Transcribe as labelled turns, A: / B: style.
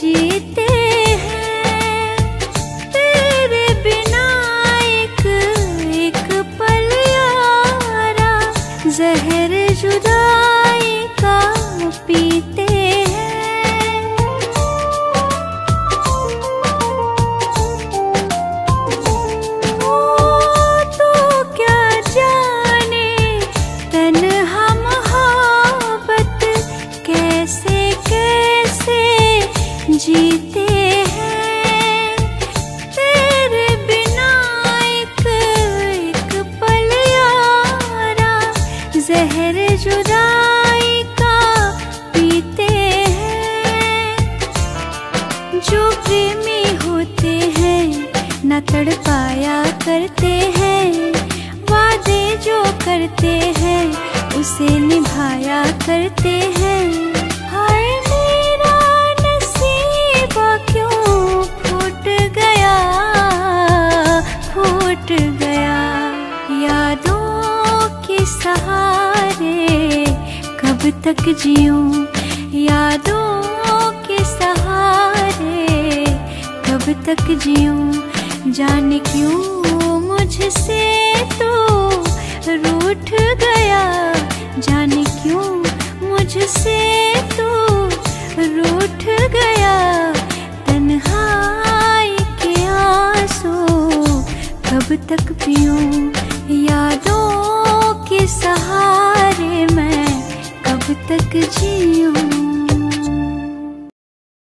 A: जीते हैं। तेरे बिना एक एक पल यारा जहर जुदाई का पीते जीते हैं। तेरे बिना एक एक पल यारा, जहर जुदाई का पीते हैं। जो प्रेमी होते हैं, न तड़ पाया करते हैं। वादे जो करते हैं, उसे निभाया करते हैं। सहारे, कब तक जीऊं यादों के सहारे, कब तक जीऊं जाने क्यों मुझसे तो रूठ गया? जाने क्यों मुझसे तो रूठ गया? तन्हाई के आँसू कब तक पीऊं तक जीऊं